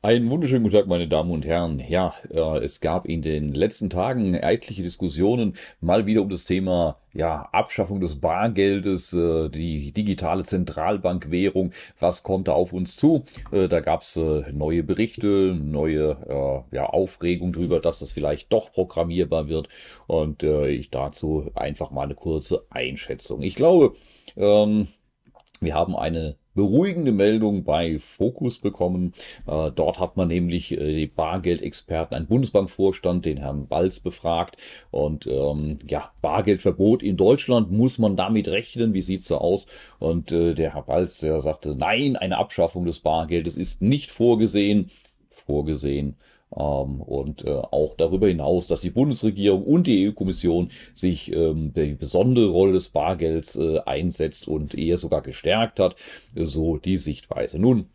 Einen wunderschönen guten Tag, meine Damen und Herren. Ja, äh, es gab in den letzten Tagen etliche Diskussionen mal wieder um das Thema ja, Abschaffung des Bargeldes, äh, die digitale Zentralbankwährung. Was kommt da auf uns zu? Äh, da gab es neue Berichte, neue ja, Aufregung darüber, dass das vielleicht doch programmierbar wird. Und ich dazu einfach mal eine kurze Einschätzung. Ich glaube, ähm, wir haben eine beruhigende Meldung bei Focus bekommen. Äh, dort hat man nämlich äh, die Bargeldexperten, einen Bundesbankvorstand, den Herrn Balz befragt. Und ähm, ja, Bargeldverbot in Deutschland, muss man damit rechnen? Wie sieht's da aus? Und äh, der Herr Balz, der sagte, nein, eine Abschaffung des Bargeldes ist nicht vorgesehen. Vorgesehen und äh, auch darüber hinaus, dass die Bundesregierung und die EU-Kommission sich ähm, die besondere Rolle des Bargelds äh, einsetzt und eher sogar gestärkt hat. So die Sichtweise. Nun,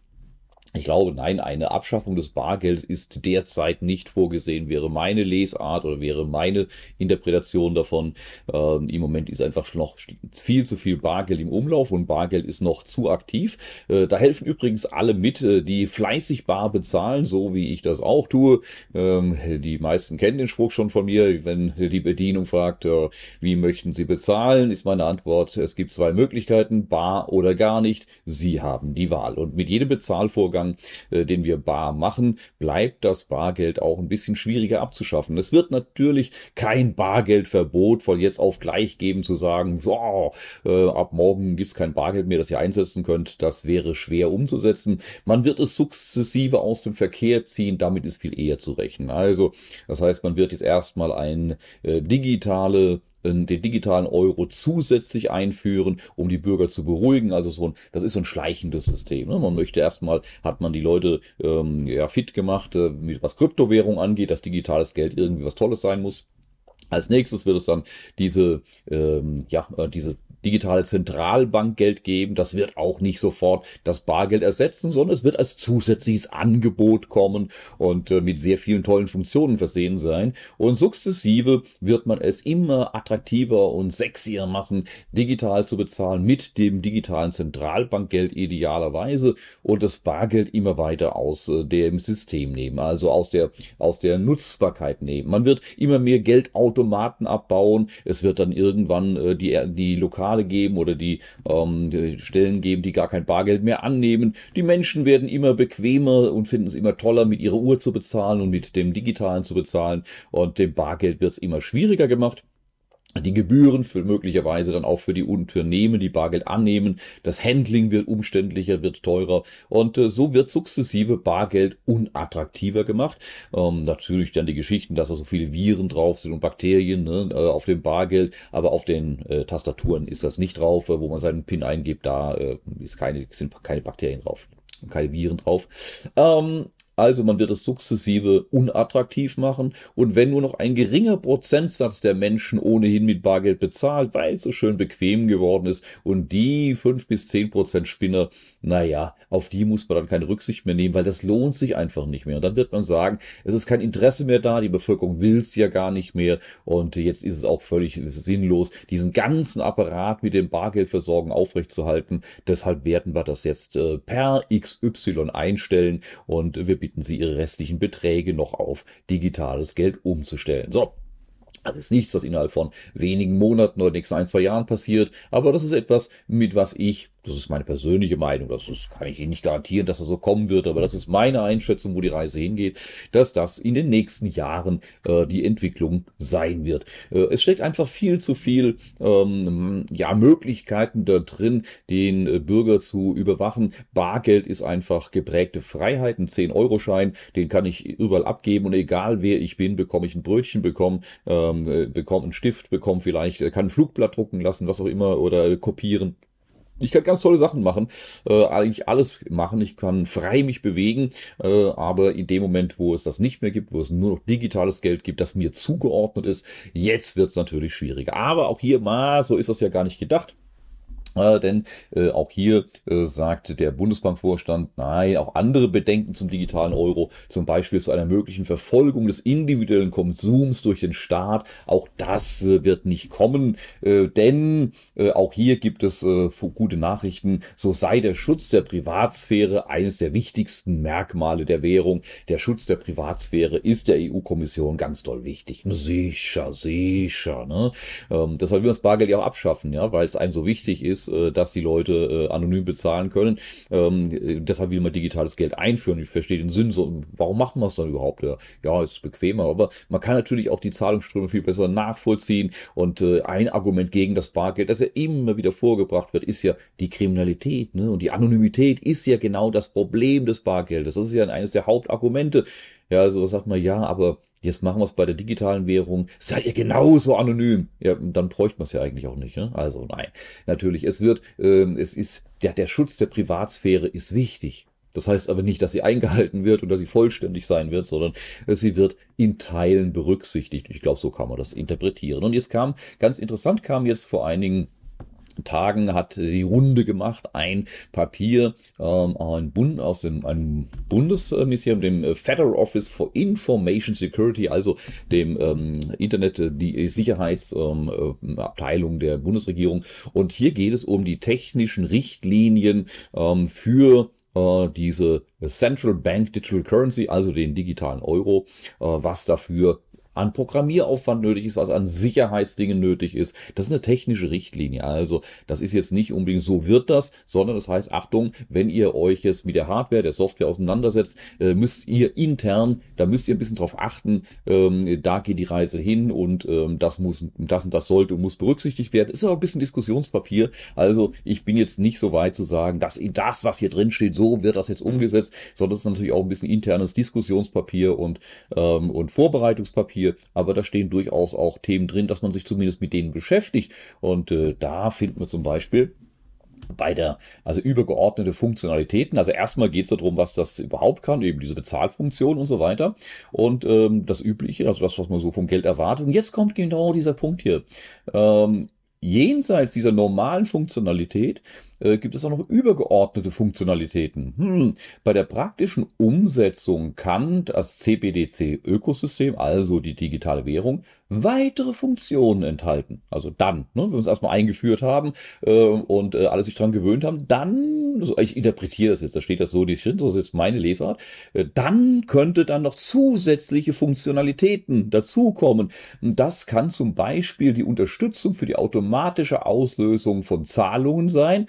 ich glaube, nein, eine Abschaffung des Bargelds ist derzeit nicht vorgesehen, wäre meine Lesart oder wäre meine Interpretation davon. Ähm, Im Moment ist einfach noch viel zu viel Bargeld im Umlauf und Bargeld ist noch zu aktiv. Äh, da helfen übrigens alle mit, äh, die fleißig bar bezahlen, so wie ich das auch tue. Ähm, die meisten kennen den Spruch schon von mir, wenn die Bedienung fragt, äh, wie möchten Sie bezahlen, ist meine Antwort, es gibt zwei Möglichkeiten, bar oder gar nicht. Sie haben die Wahl. Und mit jedem Bezahlvorgang Ausgang, äh, den wir bar machen, bleibt das Bargeld auch ein bisschen schwieriger abzuschaffen. Es wird natürlich kein Bargeldverbot von jetzt auf gleich geben, zu sagen, so, äh, ab morgen gibt's kein Bargeld mehr, das ihr einsetzen könnt. Das wäre schwer umzusetzen. Man wird es sukzessive aus dem Verkehr ziehen, damit ist viel eher zu rechnen. Also, das heißt, man wird jetzt erstmal ein äh, digitale den digitalen Euro zusätzlich einführen, um die Bürger zu beruhigen. Also so ein, das ist so ein schleichendes System. Ne? Man möchte erstmal, hat man die Leute ähm, ja fit gemacht, äh, was Kryptowährung angeht, dass digitales Geld irgendwie was Tolles sein muss. Als nächstes wird es dann diese, ähm, ja, äh, diese digitale Zentralbankgeld geben. Das wird auch nicht sofort das Bargeld ersetzen, sondern es wird als zusätzliches Angebot kommen und äh, mit sehr vielen tollen Funktionen versehen sein. Und sukzessive wird man es immer attraktiver und sexier machen, digital zu bezahlen mit dem digitalen Zentralbankgeld idealerweise und das Bargeld immer weiter aus äh, dem System nehmen, also aus der, aus der Nutzbarkeit nehmen. Man wird immer mehr Geldautomaten abbauen. Es wird dann irgendwann äh, die, die lokale Personale geben oder die, ähm, die Stellen geben, die gar kein Bargeld mehr annehmen. Die Menschen werden immer bequemer und finden es immer toller, mit ihrer Uhr zu bezahlen und mit dem Digitalen zu bezahlen. Und dem Bargeld wird es immer schwieriger gemacht die Gebühren für möglicherweise dann auch für die Unternehmen, die Bargeld annehmen. Das Handling wird umständlicher, wird teurer und äh, so wird sukzessive Bargeld unattraktiver gemacht. Ähm, natürlich dann die Geschichten, dass da so viele Viren drauf sind und Bakterien ne, äh, auf dem Bargeld, aber auf den äh, Tastaturen ist das nicht drauf, äh, wo man seinen PIN eingibt, da äh, ist keine, sind keine Bakterien drauf keine Viren drauf. Ähm, also man wird es sukzessive unattraktiv machen und wenn nur noch ein geringer Prozentsatz der Menschen ohnehin mit Bargeld bezahlt, weil es so schön bequem geworden ist und die fünf bis zehn Prozent Spinner, naja, auf die muss man dann keine Rücksicht mehr nehmen, weil das lohnt sich einfach nicht mehr. Und dann wird man sagen, es ist kein Interesse mehr da, die Bevölkerung will es ja gar nicht mehr und jetzt ist es auch völlig sinnlos, diesen ganzen Apparat mit dem Bargeldversorgen aufrechtzuerhalten. Deshalb werden wir das jetzt äh, per XY einstellen und wir bitten Sie, Ihre restlichen Beträge noch auf digitales Geld umzustellen. So, das ist nichts, was innerhalb von wenigen Monaten oder nächsten ein, zwei Jahren passiert, aber das ist etwas, mit was ich das ist meine persönliche Meinung. Das ist, kann ich Ihnen nicht garantieren, dass das so kommen wird, aber das ist meine Einschätzung, wo die Reise hingeht, dass das in den nächsten Jahren äh, die Entwicklung sein wird. Äh, es steckt einfach viel zu viel ähm, ja, Möglichkeiten da drin, den äh, Bürger zu überwachen. Bargeld ist einfach geprägte Freiheit. Ein 10-Euro-Schein, den kann ich überall abgeben und egal wer ich bin, bekomme ich ein Brötchen, bekomme, ähm, äh, bekomme einen Stift, bekomme vielleicht, äh, kann ein Flugblatt drucken lassen, was auch immer, oder kopieren. Ich kann ganz tolle Sachen machen, äh, eigentlich alles machen. Ich kann frei mich bewegen, äh, aber in dem Moment, wo es das nicht mehr gibt, wo es nur noch digitales Geld gibt, das mir zugeordnet ist, jetzt wird es natürlich schwieriger. Aber auch hier mal, so ist das ja gar nicht gedacht. Äh, denn äh, auch hier äh, sagt der Bundesbankvorstand, nein, auch andere Bedenken zum digitalen Euro, zum Beispiel zu einer möglichen Verfolgung des individuellen Konsums durch den Staat, auch das äh, wird nicht kommen, äh, denn äh, auch hier gibt es gute Nachrichten, so sei der Schutz der Privatsphäre eines der wichtigsten Merkmale der Währung. Der Schutz der Privatsphäre ist der EU-Kommission ganz doll wichtig. Sicher, sicher. Ne? Ähm, deshalb will man das Bargeld ja auch abschaffen, ja, weil es einem so wichtig ist, ist, äh, dass die Leute äh, anonym bezahlen können. Ähm, deshalb will man digitales Geld einführen. Ich verstehe den Sinn so. Warum macht man es dann überhaupt? Ja, ja, ist bequemer. Aber man kann natürlich auch die Zahlungsströme viel besser nachvollziehen. Und äh, ein Argument gegen das Bargeld, das ja immer wieder vorgebracht wird, ist ja die Kriminalität. Ne? Und die Anonymität ist ja genau das Problem des Bargeldes. Das ist ja eines der Hauptargumente. Ja, also sagt man, ja, aber jetzt machen wir es bei der digitalen Währung, seid ihr genauso anonym. Ja, dann bräuchte man es ja eigentlich auch nicht. Ne? Also nein, natürlich, es wird, ähm, es ist, der, der Schutz der Privatsphäre ist wichtig. Das heißt aber nicht, dass sie eingehalten wird und dass sie vollständig sein wird, sondern sie wird in Teilen berücksichtigt. Ich glaube, so kann man das interpretieren. Und jetzt kam, ganz interessant kam jetzt vor einigen Tagen hat die Runde gemacht ein Papier ähm, ein Bund, aus dem einem Bundesministerium, dem Federal Office for Information Security, also dem ähm, Internet, die Sicherheitsabteilung ähm, der Bundesregierung. Und hier geht es um die technischen Richtlinien ähm, für äh, diese Central Bank Digital Currency, also den digitalen Euro, äh, was dafür an Programmieraufwand nötig ist, was an Sicherheitsdingen nötig ist. Das ist eine technische Richtlinie. Also das ist jetzt nicht unbedingt so wird das, sondern das heißt, Achtung, wenn ihr euch jetzt mit der Hardware, der Software auseinandersetzt, äh, müsst ihr intern, da müsst ihr ein bisschen drauf achten, ähm, da geht die Reise hin und ähm, das muss, das und das sollte und muss berücksichtigt werden. Ist aber ein bisschen Diskussionspapier. Also ich bin jetzt nicht so weit zu sagen, dass das, was hier drin steht, so wird das jetzt umgesetzt, sondern es ist natürlich auch ein bisschen internes Diskussionspapier und, ähm, und Vorbereitungspapier hier, aber da stehen durchaus auch Themen drin, dass man sich zumindest mit denen beschäftigt. Und äh, da finden wir zum Beispiel bei der, also übergeordnete Funktionalitäten. Also erstmal geht es darum, was das überhaupt kann, eben diese Bezahlfunktion und so weiter. Und ähm, das Übliche, also das, was man so vom Geld erwartet. Und jetzt kommt genau dieser Punkt hier. Ähm, jenseits dieser normalen Funktionalität äh, gibt es auch noch übergeordnete Funktionalitäten. Hm. Bei der praktischen Umsetzung kann das CBDC-Ökosystem, also die digitale Währung, weitere Funktionen enthalten. Also dann, ne, wenn wir uns erstmal eingeführt haben äh, und äh, alle sich dran gewöhnt haben, dann, also ich interpretiere das jetzt, da steht das so nicht drin, so ist jetzt meine Lesart, äh, dann könnte dann noch zusätzliche Funktionalitäten dazukommen. Das kann zum Beispiel die Unterstützung für die automatische Auslösung von Zahlungen sein,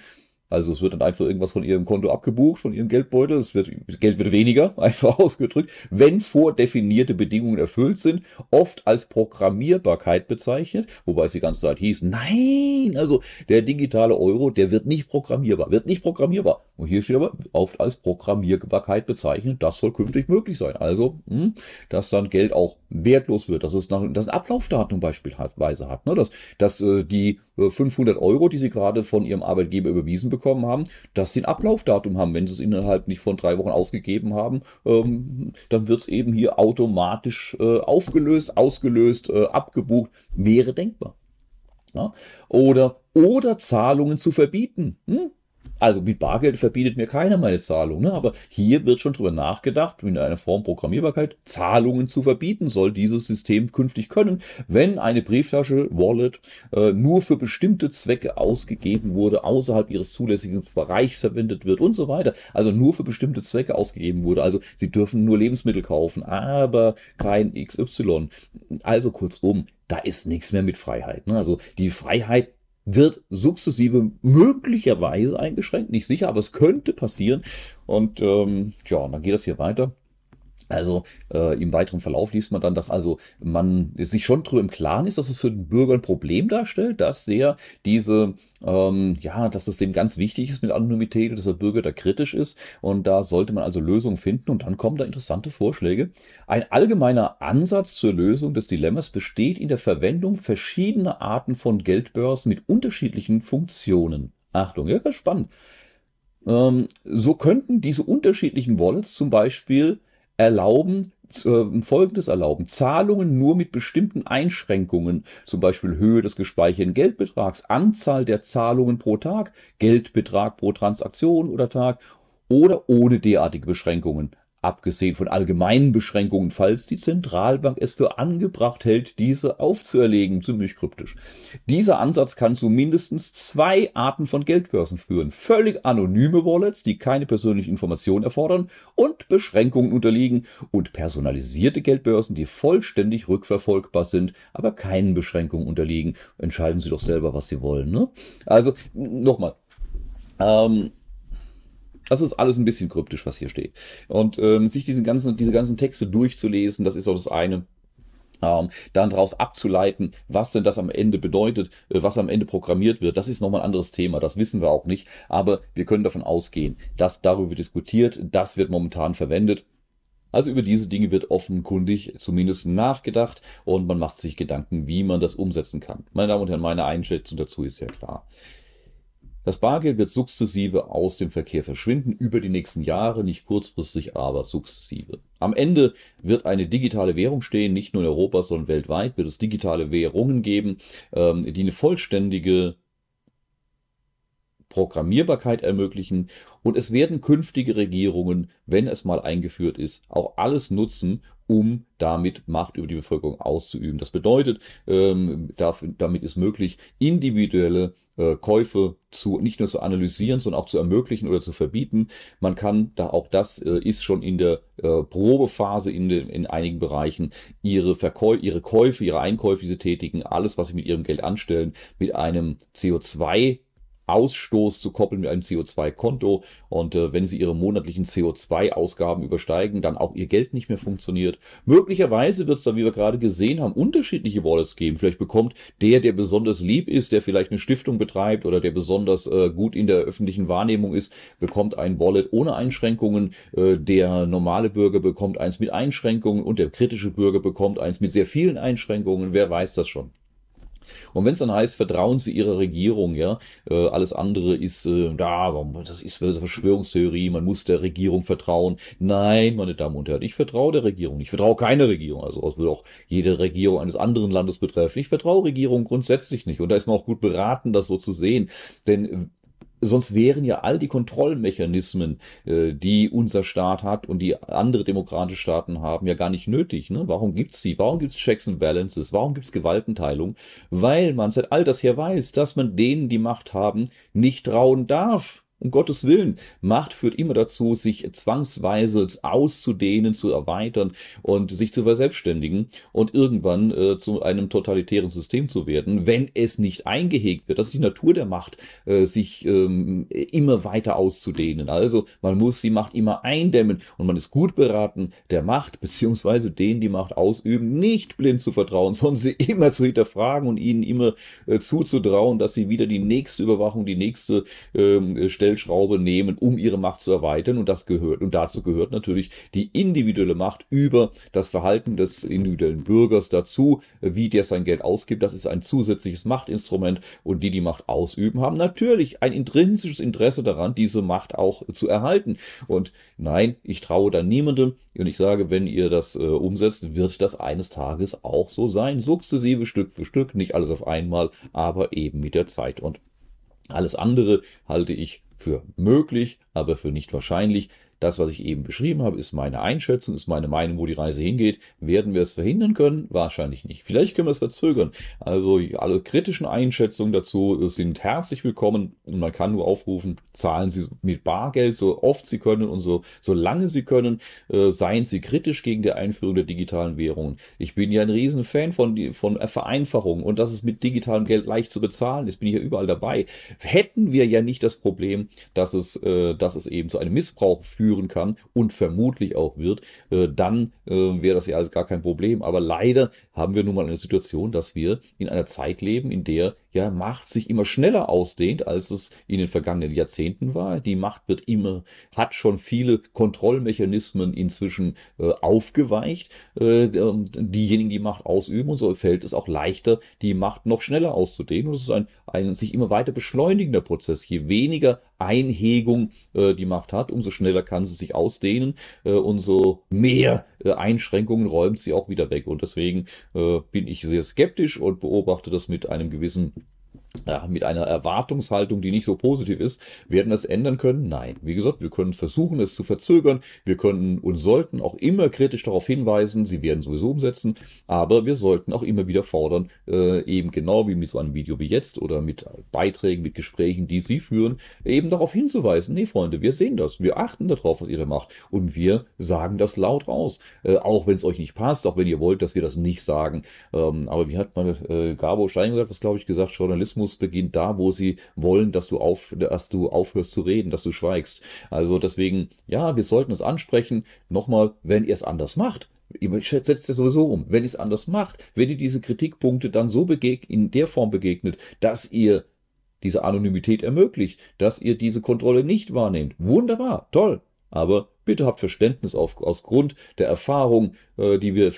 also es wird dann einfach irgendwas von ihrem Konto abgebucht, von ihrem Geldbeutel. Es wird, Geld wird weniger, einfach ausgedrückt, wenn vordefinierte Bedingungen erfüllt sind, oft als Programmierbarkeit bezeichnet, wobei es die ganze Zeit hieß, nein, also der digitale Euro, der wird nicht programmierbar, wird nicht programmierbar. Und hier steht aber oft als Programmierbarkeit bezeichnet, das soll künftig möglich sein. Also, hm, dass dann Geld auch wertlos wird, dass es nach, dass ein Ablaufdatum beispielsweise hat, ne? dass, dass äh, die 500 äh, Euro, die Sie gerade von Ihrem Arbeitgeber überwiesen bekommen haben, dass sie ein Ablaufdatum haben. Wenn sie es innerhalb nicht von drei Wochen ausgegeben haben, ähm, dann wird es eben hier automatisch äh, aufgelöst, ausgelöst, äh, abgebucht. Wäre denkbar. Ja? Oder, oder Zahlungen zu verbieten. Hm? Also mit Bargeld verbietet mir keiner meine Zahlung, ne? aber hier wird schon drüber nachgedacht, in einer Form Programmierbarkeit, Zahlungen zu verbieten, soll dieses System künftig können, wenn eine Brieftasche, Wallet, äh, nur für bestimmte Zwecke ausgegeben wurde, außerhalb ihres zulässigen Bereichs verwendet wird und so weiter. Also nur für bestimmte Zwecke ausgegeben wurde. Also sie dürfen nur Lebensmittel kaufen, aber kein XY. Also kurzum, da ist nichts mehr mit Freiheit. Ne? Also die Freiheit wird sukzessive möglicherweise eingeschränkt, nicht sicher, aber es könnte passieren. Und ähm, ja, dann geht das hier weiter. Also äh, im weiteren Verlauf liest man dann, dass also man sich schon darüber im Klaren ist, dass es für den Bürger ein Problem darstellt, dass der diese, ähm, ja, dass es dem ganz wichtig ist mit Anonymität dass der Bürger da kritisch ist und da sollte man also Lösungen finden und dann kommen da interessante Vorschläge. Ein allgemeiner Ansatz zur Lösung des Dilemmas besteht in der Verwendung verschiedener Arten von Geldbörsen mit unterschiedlichen Funktionen. Achtung, ja, ganz spannend. Ähm, so könnten diese unterschiedlichen Wallets zum Beispiel erlauben, äh, Folgendes erlauben. Zahlungen nur mit bestimmten Einschränkungen, zum Beispiel Höhe des gespeicherten Geldbetrags, Anzahl der Zahlungen pro Tag, Geldbetrag pro Transaktion oder Tag oder ohne derartige Beschränkungen abgesehen von allgemeinen Beschränkungen, falls die Zentralbank es für angebracht hält, diese aufzuerlegen, ziemlich kryptisch. Dieser Ansatz kann zu mindestens zwei Arten von Geldbörsen führen. Völlig anonyme Wallets, die keine persönlichen Informationen erfordern und Beschränkungen unterliegen und personalisierte Geldbörsen, die vollständig rückverfolgbar sind, aber keinen Beschränkungen unterliegen. Entscheiden Sie doch selber, was Sie wollen. Ne? Also nochmal. Ähm, das ist alles ein bisschen kryptisch, was hier steht. Und ähm, sich diesen ganzen, diese ganzen Texte durchzulesen, das ist auch das eine. Ähm, dann daraus abzuleiten, was denn das am Ende bedeutet, äh, was am Ende programmiert wird, das ist nochmal ein anderes Thema, das wissen wir auch nicht, aber wir können davon ausgehen, dass darüber diskutiert, das wird momentan verwendet. Also über diese Dinge wird offenkundig zumindest nachgedacht und man macht sich Gedanken, wie man das umsetzen kann. Meine Damen und Herren, meine Einschätzung dazu ist sehr klar. Das Bargeld wird sukzessive aus dem Verkehr verschwinden, über die nächsten Jahre, nicht kurzfristig, aber sukzessive. Am Ende wird eine digitale Währung stehen, nicht nur in Europa, sondern weltweit wird es digitale Währungen geben, ähm, die eine vollständige Programmierbarkeit ermöglichen und es werden künftige Regierungen, wenn es mal eingeführt ist, auch alles nutzen, um damit Macht über die Bevölkerung auszuüben. Das bedeutet, ähm, damit ist möglich, individuelle äh, Käufe zu nicht nur zu analysieren, sondern auch zu ermöglichen oder zu verbieten. Man kann da auch das äh, ist schon in der äh, Probephase in, den, in einigen Bereichen ihre Verkäufe, ihre Käufe, ihre Einkäufe, die sie tätigen, alles, was sie mit ihrem Geld anstellen, mit einem CO2 Ausstoß zu koppeln mit einem CO2-Konto. Und äh, wenn Sie Ihre monatlichen CO2-Ausgaben übersteigen, dann auch Ihr Geld nicht mehr funktioniert. Möglicherweise wird es dann, wie wir gerade gesehen haben, unterschiedliche Wallets geben. Vielleicht bekommt der, der besonders lieb ist, der vielleicht eine Stiftung betreibt oder der besonders äh, gut in der öffentlichen Wahrnehmung ist, bekommt ein Wallet ohne Einschränkungen. Äh, der normale Bürger bekommt eins mit Einschränkungen und der kritische Bürger bekommt eins mit sehr vielen Einschränkungen. Wer weiß das schon? Und wenn es dann heißt, vertrauen Sie Ihrer Regierung, ja, äh, alles andere ist, äh, da, das ist eine Verschwörungstheorie, man muss der Regierung vertrauen. Nein, meine Damen und Herren, ich vertraue der Regierung. Ich vertraue keine Regierung. Also das würde auch jede Regierung eines anderen Landes betreffen. Ich vertraue Regierungen grundsätzlich nicht. Und da ist man auch gut beraten, das so zu sehen. Denn Sonst wären ja all die Kontrollmechanismen, äh, die unser Staat hat und die andere demokratische Staaten haben, ja gar nicht nötig. Ne? Warum gibt's sie? Warum gibt's Checks and Balances? Warum gibt's Gewaltenteilung? Weil man seit all das her weiß, dass man denen, die Macht haben, nicht trauen darf. Um Gottes Willen. Macht führt immer dazu, sich zwangsweise auszudehnen, zu erweitern und sich zu verselbstständigen und irgendwann äh, zu einem totalitären System zu werden, wenn es nicht eingehegt wird. Das ist die Natur der Macht, äh, sich ähm, immer weiter auszudehnen. Also man muss die Macht immer eindämmen und man ist gut beraten, der Macht beziehungsweise denen, die Macht ausüben, nicht blind zu vertrauen, sondern sie immer zu hinterfragen und ihnen immer äh, zuzutrauen, dass sie wieder die nächste Überwachung, die nächste ähm, Stelle Stellschraube nehmen, um ihre Macht zu erweitern. Und das gehört, und dazu gehört natürlich die individuelle Macht über das Verhalten des individuellen Bürgers dazu, wie der sein Geld ausgibt. Das ist ein zusätzliches Machtinstrument und die, die Macht ausüben, haben natürlich ein intrinsisches Interesse daran, diese Macht auch zu erhalten. Und nein, ich traue da niemandem. Und ich sage, wenn ihr das äh, umsetzt, wird das eines Tages auch so sein. Sukzessive, Stück für Stück, nicht alles auf einmal, aber eben mit der Zeit. Und alles andere halte ich für möglich, aber für nicht wahrscheinlich. Das, was ich eben beschrieben habe, ist meine Einschätzung, ist meine Meinung, wo die Reise hingeht. Werden wir es verhindern können? Wahrscheinlich nicht. Vielleicht können wir es verzögern. Also alle kritischen Einschätzungen dazu sind herzlich willkommen und man kann nur aufrufen, zahlen Sie mit Bargeld so oft Sie können und so, lange Sie können. Äh, seien Sie kritisch gegen die Einführung der digitalen Währungen. Ich bin ja ein Riesenfan von, von Vereinfachung und das ist mit digitalem Geld leicht zu bezahlen. Jetzt bin ich ja überall dabei. Hätten wir ja nicht das Problem, dass es, äh, dass es eben zu einem Missbrauch führt führen kann und vermutlich auch wird, äh, dann äh, wäre das ja alles gar kein Problem. Aber leider haben wir nun mal eine Situation, dass wir in einer Zeit leben, in der ja, Macht sich immer schneller ausdehnt, als es in den vergangenen Jahrzehnten war. Die Macht wird immer, hat schon viele Kontrollmechanismen inzwischen äh, aufgeweicht. Äh, diejenigen, die Macht ausüben, und so fällt es auch leichter, die Macht noch schneller auszudehnen. Und es ist ein, ein sich immer weiter beschleunigender Prozess. Je weniger Einhegung äh, die Macht hat, umso schneller kann sie sich ausdehnen, äh, umso mehr äh, Einschränkungen räumt sie auch wieder weg. Und deswegen äh, bin ich sehr skeptisch und beobachte das mit einem gewissen ja, mit einer Erwartungshaltung, die nicht so positiv ist, werden das ändern können? Nein. Wie gesagt, wir können versuchen, es zu verzögern. Wir können und sollten auch immer kritisch darauf hinweisen, sie werden sowieso umsetzen, aber wir sollten auch immer wieder fordern, äh, eben genau wie mit so einem Video wie jetzt oder mit Beiträgen, mit Gesprächen, die Sie führen, eben darauf hinzuweisen, nee, Freunde, wir sehen das, wir achten darauf, was ihr da macht und wir sagen das laut raus. Äh, auch wenn es euch nicht passt, auch wenn ihr wollt, dass wir das nicht sagen. Ähm, aber wie hat meine äh, Gabo Steingart, was glaube ich gesagt, Journalismus Journalismus beginnt da, wo sie wollen, dass du auf, dass du aufhörst zu reden, dass du schweigst. Also deswegen, ja, wir sollten es ansprechen. Nochmal, wenn ihr es anders macht, Ihr setzt es sowieso um. Wenn ihr es anders macht, wenn ihr diese Kritikpunkte dann so in der Form begegnet, dass ihr diese Anonymität ermöglicht, dass ihr diese Kontrolle nicht wahrnehmt. Wunderbar, toll. Aber bitte habt Verständnis auf, aus Grund der Erfahrung, äh, die wir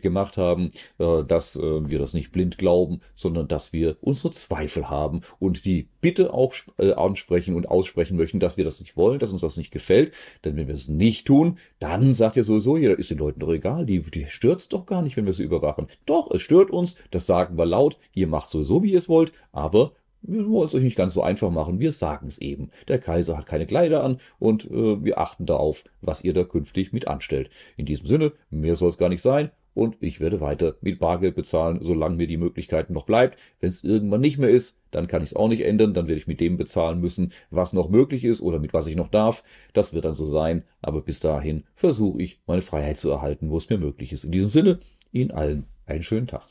gemacht haben, äh, dass äh, wir das nicht blind glauben, sondern dass wir unsere Zweifel haben und die bitte auch äh, ansprechen und aussprechen möchten, dass wir das nicht wollen, dass uns das nicht gefällt. Denn wenn wir es nicht tun, dann sagt ja sowieso jeder, ist den Leuten doch egal, die, die stört es doch gar nicht, wenn wir sie überwachen. Doch, es stört uns, das sagen wir laut, ihr macht sowieso, wie ihr es wollt, aber wir wollen es euch nicht ganz so einfach machen, wir sagen es eben. Der Kaiser hat keine Kleider an und äh, wir achten darauf, was ihr da künftig mit anstellt. In diesem Sinne, mehr soll es gar nicht sein und ich werde weiter mit Bargeld bezahlen, solange mir die Möglichkeit noch bleibt. Wenn es irgendwann nicht mehr ist, dann kann ich es auch nicht ändern, dann werde ich mit dem bezahlen müssen, was noch möglich ist oder mit was ich noch darf. Das wird dann so sein, aber bis dahin versuche ich, meine Freiheit zu erhalten, wo es mir möglich ist. In diesem Sinne, Ihnen allen einen schönen Tag.